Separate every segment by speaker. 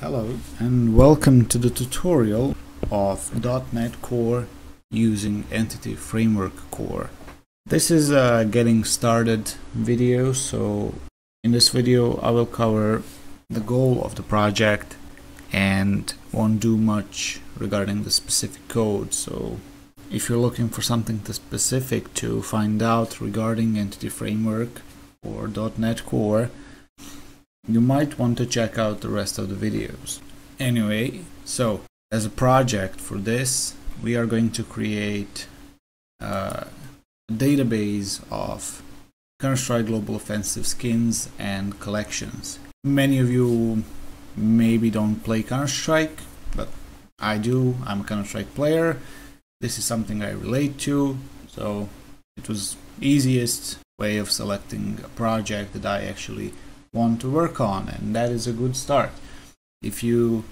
Speaker 1: Hello and welcome to the tutorial of .NET Core using Entity Framework Core. This is a getting started video, so in this video I will cover the goal of the project and won't do much regarding the specific code. So if you're looking for something specific to find out regarding Entity Framework or .NET Core, you might want to check out the rest of the videos. Anyway, so as a project for this, we are going to create uh, a database of Counter-Strike Global Offensive skins and collections. Many of you maybe don't play Counter-Strike, but I do. I'm a Counter-Strike player. This is something I relate to, so it was easiest way of selecting a project that I actually want to work on and that is a good start. If you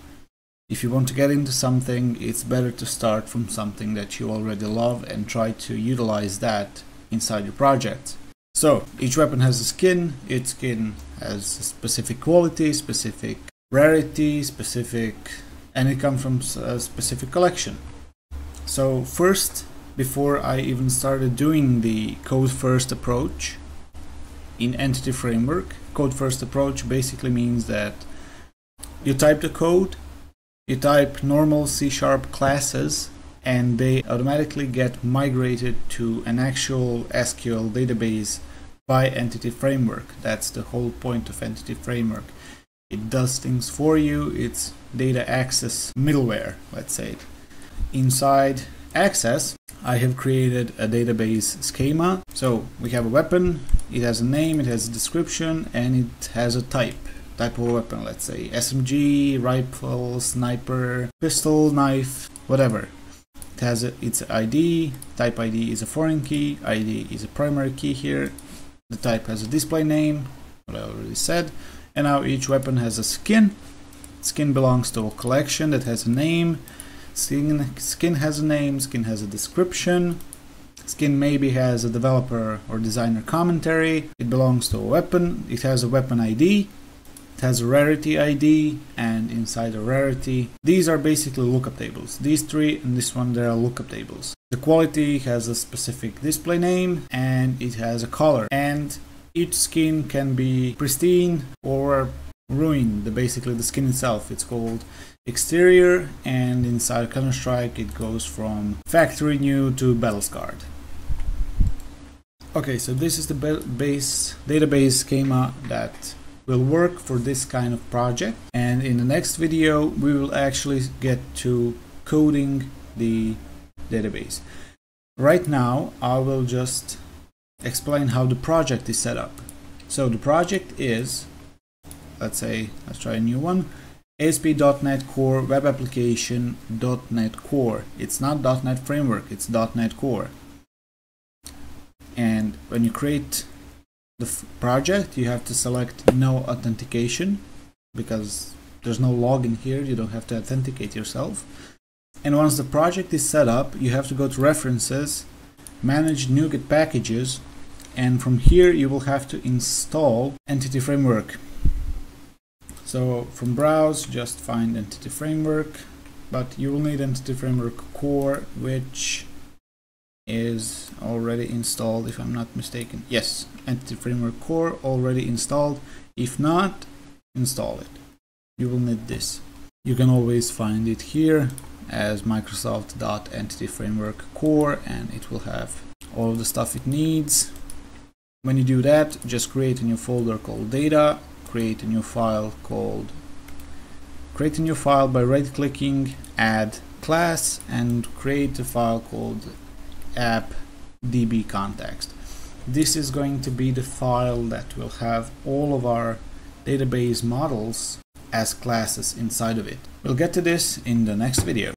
Speaker 1: if you want to get into something it's better to start from something that you already love and try to utilize that inside your project. So each weapon has a skin. Each skin has specific quality specific rarity specific and it comes from a specific collection. So first before I even started doing the code first approach in entity framework code first approach basically means that you type the code, you type normal C sharp classes, and they automatically get migrated to an actual SQL database by Entity Framework. That's the whole point of Entity Framework. It does things for you, it's data access middleware, let's say. Inside Access, I have created a database schema. So we have a weapon, it has a name, it has a description, and it has a type. Type of weapon, let's say SMG, rifle, sniper, pistol, knife, whatever. It has a, its ID, type ID is a foreign key, ID is a primary key here. The type has a display name, what I already said. And now each weapon has a skin. Skin belongs to a collection that has a name Skin, skin has a name, skin has a description, skin maybe has a developer or designer commentary, it belongs to a weapon, it has a weapon ID, it has a rarity ID, and inside the rarity, these are basically lookup tables. These three and this one, they are lookup tables. The quality has a specific display name and it has a color. And each skin can be pristine or ruined, the basically the skin itself. It's called exterior and inside Counter-Strike it goes from factory new to battle scarred. Okay, so this is the base database schema that will work for this kind of project and in the next video we will actually get to coding the database. Right now I will just explain how the project is set up. So the project is, let's say, let's try a new one, ASP.NET Core Web Application .NET Core. It's not .NET Framework, it's .NET Core. And when you create the project, you have to select no authentication because there's no login here, you don't have to authenticate yourself. And once the project is set up, you have to go to References, Manage NuGet Packages, and from here you will have to install Entity Framework. So from browse, just find Entity Framework, but you will need Entity Framework Core, which is already installed if I'm not mistaken. Yes, Entity Framework Core already installed. If not, install it. You will need this. You can always find it here as Microsoft.Entity Framework Core and it will have all of the stuff it needs. When you do that, just create a new folder called data create a new file called create a new file by right clicking add class and create a file called app db context. This is going to be the file that will have all of our database models as classes inside of it. We'll get to this in the next video